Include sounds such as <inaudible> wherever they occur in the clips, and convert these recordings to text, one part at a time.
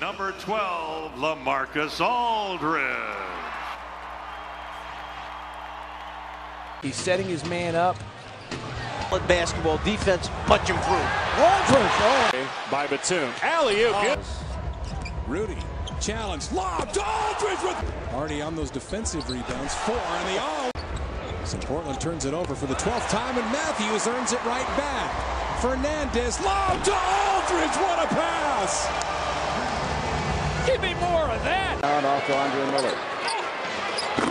number 12, Lamarcus Aldridge. He's setting his man up. Solid basketball defense, much improved. Aldridge, oh. by Batum. Alley-oop. Oh. Rudy, challenge, lob to Aldridge with already on those defensive rebounds, four in the all. So Portland turns it over for the 12th time, and Matthews earns it right back. Fernandez, lob to Aldridge, what a pass! Give me more of that. Down off to Andre Miller.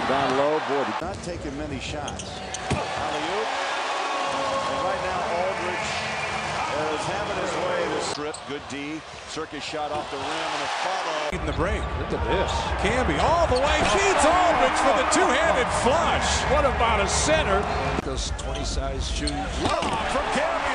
Down low, board. Not taking many shots. Alley-oop. And right now Aldridge is having his way to strip. Good D. Circus shot off the rim and a follow. In the break, Look at this. Camby all the way, feeds Aldridge for the two-handed flush. What about a center? Those 20 size shoes. Lob from Camby.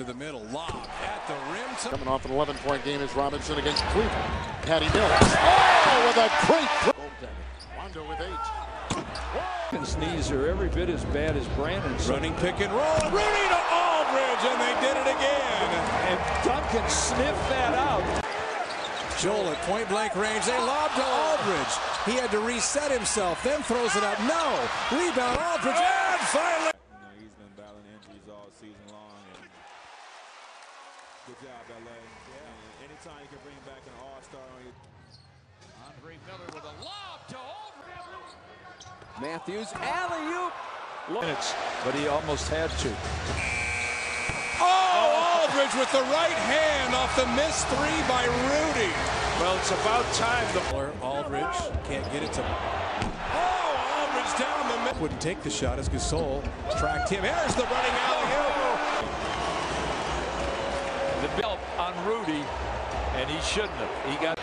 Rudy to the middle, lob at the rim. Coming off an 11 point game is Robinson against Cleveland. Patty Mills. Oh, with a great goaltender. Rondo with eight. His knees are every bit as bad as Brandon's. running pick and roll. Rudy to Aldridge, and they did it again. And Duncan sniffed that out. Joel at point blank range. They lob to Aldridge. He had to reset himself, then throws it up. No. Rebound Aldridge. And finally. he's been battling injuries all season long. And good job, LA. Yeah. anytime you can bring back an all-star on your Andre Miller with a lob to Aldridge. Matthews, alley-oop. Minutes, but he almost had to. Oh, Aldridge with the right hand off the missed three by Rudy. Well, it's about time. The Aldridge can't get it to. Oh, Aldridge down the middle. Wouldn't take the shot as Gasol tracked him. Here's the running alley-oop. Rudy, and he shouldn't have. He got.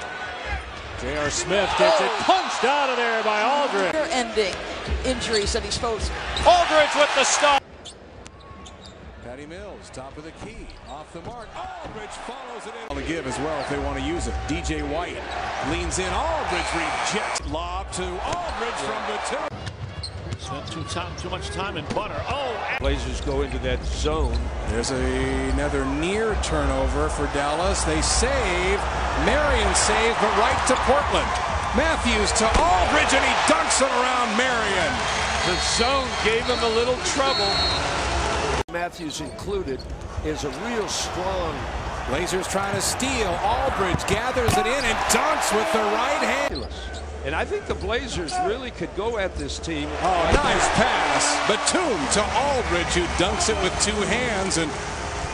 J.R. Smith gets it punched out of there by Aldridge. ending injuries that he's supposed Aldridge with the stop. Patty Mills, top of the key, off the mark. Aldridge follows it in. To give as well if they want to use it. DJ White leans in. Aldridge rejects. Lob to Aldridge from Batum. Spent too, time, too much time in butter. Oh, Blazers go into that zone. There's a, another near turnover for Dallas. They save. Marion saves, but right to Portland. Matthews to Aldridge, and he dunks it around Marion. The zone gave him a little trouble. Matthews included is a real strong. Blazers trying to steal. Aldridge gathers it in and dunks with the right hand. And I think the Blazers really could go at this team. Oh, nice pass. Batum to Aldridge, who dunks it with two hands. And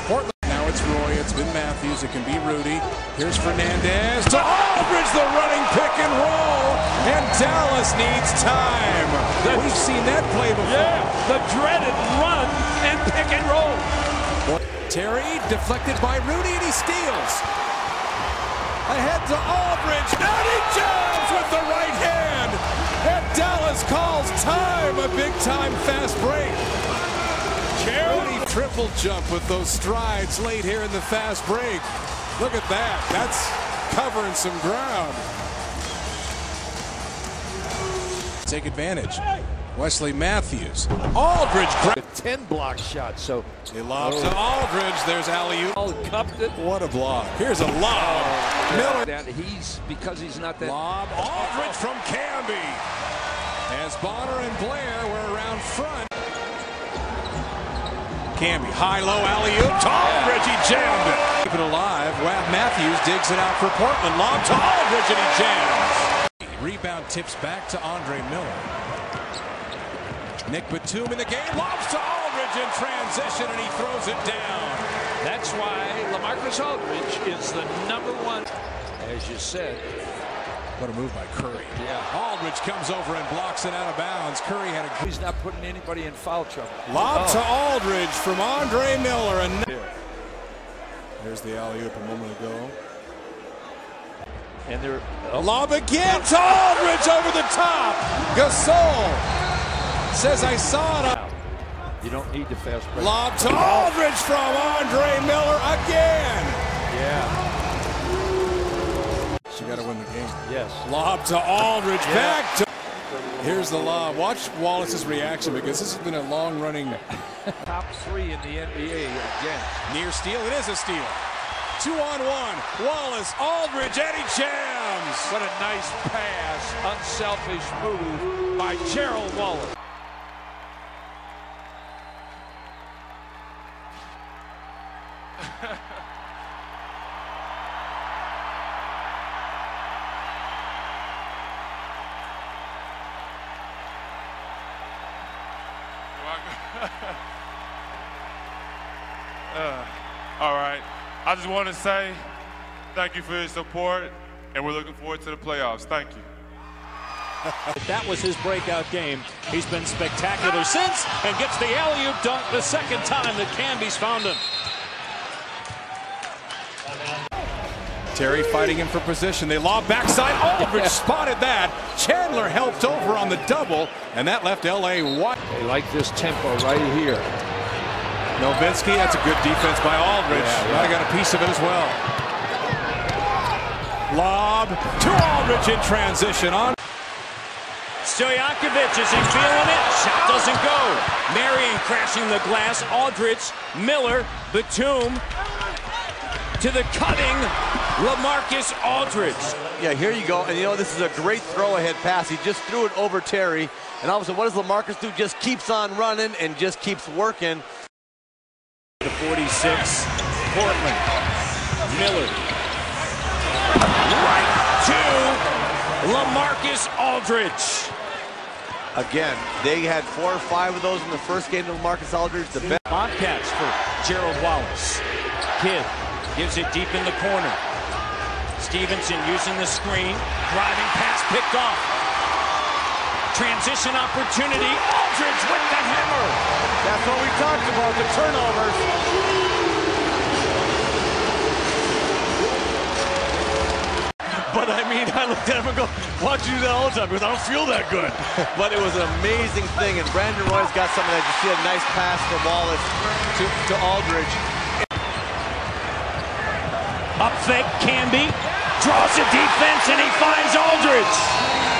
Portland. Now it's Roy. It's been Matthews. It can be Rudy. Here's Fernandez to Aldridge, the running pick and roll. And Dallas needs time. We've seen that play before. Yeah, the dreaded run and pick and roll. Terry deflected by Rudy, and he steals. Ahead to Aldridge, and he jams with the right hand. And Dallas calls time, a big time fast break. Rudy triple jump with those strides late here in the fast break. Look at that. That's covering some ground. Take advantage. Wesley Matthews. Aldridge. gra- 10 block shot, so He lobs to oh. Aldridge. There's alley-oop. all cupped it. What a block. Here's a lob. Oh, Miller. That he's because he's not that. Lob. Aldridge from Camby. As Bonner and Blair were around front. Camby, high-low alley-oop to Aldridge. He jammed it. Keep it alive. Wab Matthews digs it out for Portland. Lob to Aldridge, and he jams. Rebound tips back to Andre Miller. Nick Batum in the game. Lobs to Aldridge in transition, and he throws it down. That's why Lamarcus Aldridge is the number one, as you said. What a move by Curry. Yeah. Aldridge comes over and blocks it out of bounds. Curry had a He's not putting anybody in foul trouble. lob Oh. to Aldridge from Andre Miller. And there's the alley-oop a moment ago. And they're oh, Lob again to Aldridge over the top. Gasol says I saw it. you don't need the fast break. Lob to Aldridge from Andre Miller again. Yeah. You got to win the game. Yes. Lob to Aldridge. Back to. Here's the lob. Watch Wallace's reaction because this has been a long running <laughs> Top three in the NBA again. near steal. It is a steal. two on one. Wallace, Aldridge, Eddie Jams. What a nice pass, unselfish move by Gerald Wallace. <laughs> uh, all right. I just want to say thank you for your support, and we're looking forward to the playoffs. Thank you. <laughs> that was his breakout game. He's been spectacular since and gets the alley-oop dunk the second time that Camby's found him. Terry fighting him for position. They lob backside. Oh, <laughs> Aldridge spotted that. Chandler helped over on the double, and that left L.A. wide. They like this tempo right here. Nowitzki, that's a good defense by Aldridge. Yeah, I got a piece of it as well. Lob to Aldridge in transition on. Stojakovic isn't feeling it. Shot doesn't go. Marion crashing the glass. Aldridge, Miller, Batum to the cutting LaMarcus Aldridge. Yeah, here you go. And you know, this is a great throw ahead pass. He just threw it over Terry. And all of a sudden, what does LaMarcus do? Just keeps on running and just keeps working. The 46, Portland. Miller. Right to LaMarcus Aldridge. Again, they had four or five of those in the first game of LaMarcus Aldridge. The best. Bobcats for Gerald Wallace. Kidd gives it deep in the corner. Stevenson using the screen. Driving pass picked off. Transition opportunity. Aldridge with the hammer. That's what we talked about, the turnovers. But I mean, <laughs> I looked at him and go, watch you do that all the time because I don't feel that good. <laughs> but it was an amazing thing, and Brandon Roy's got some of that. You see a nice pass from Wallace to, to Aldridge. Fake, Camby draws a defense, and he finds Aldridge.